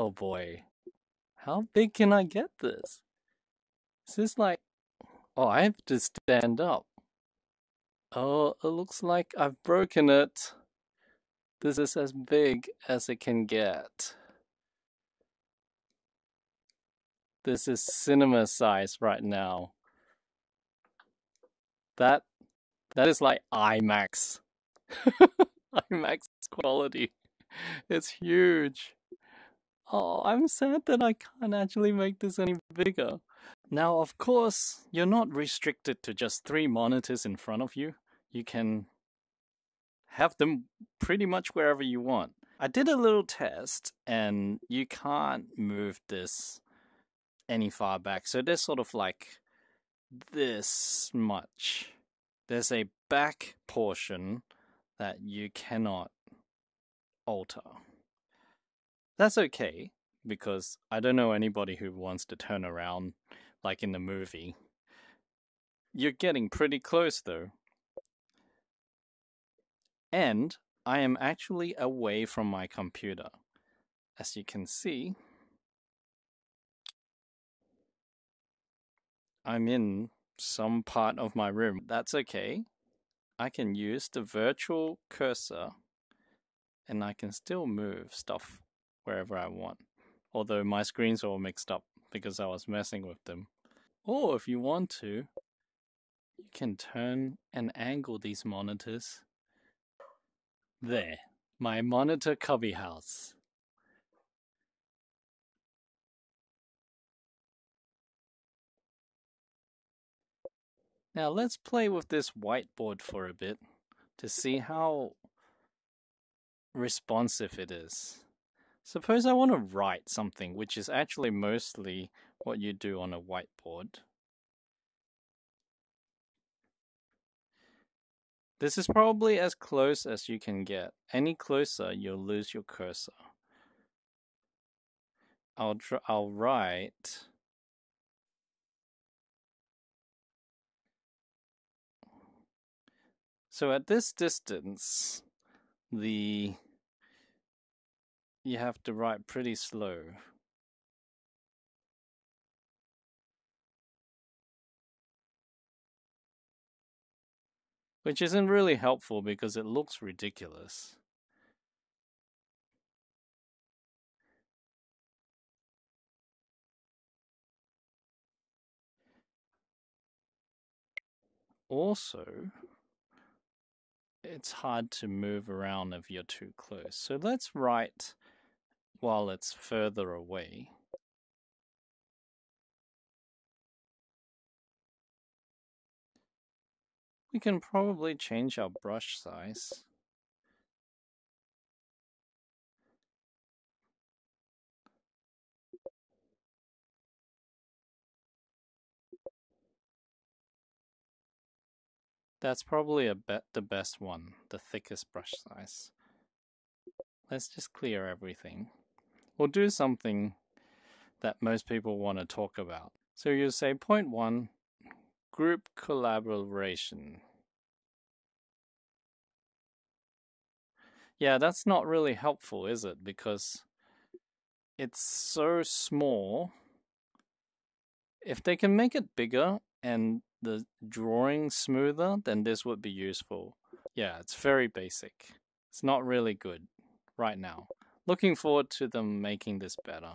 Oh boy. How big can I get this? Is this like... Oh, I have to stand up. Oh, it looks like I've broken it. This is as big as it can get. This is cinema size right now. That that is like IMAX. IMAX quality. It's huge. Oh, I'm sad that I can't actually make this any bigger. Now, of course, you're not restricted to just three monitors in front of you. You can have them pretty much wherever you want. I did a little test, and you can't move this any far back. So there's sort of like this much. There's a back portion that you cannot alter. That's okay because I don't know anybody who wants to turn around like in the movie. You're getting pretty close though. And I am actually away from my computer. As you can see, I'm in some part of my room. That's okay. I can use the virtual cursor and I can still move stuff wherever I want. Although my screens are all mixed up because I was messing with them. Or if you want to, you can turn and angle these monitors. There, my monitor cubby house. Now let's play with this whiteboard for a bit to see how responsive it is. Suppose I want to write something, which is actually mostly what you do on a whiteboard. This is probably as close as you can get. Any closer, you'll lose your cursor. I'll, I'll write So at this distance, the you have to write pretty slow. Which isn't really helpful because it looks ridiculous. Also, it's hard to move around if you're too close. So let's write while it's further away. We can probably change our brush size. That's probably a bet the best one, the thickest brush size. Let's just clear everything. We'll do something that most people want to talk about. So you say point one, group collaboration. Yeah, that's not really helpful, is it? Because it's so small. If they can make it bigger and the drawing smoother, then this would be useful. Yeah, it's very basic. It's not really good right now. Looking forward to them making this better.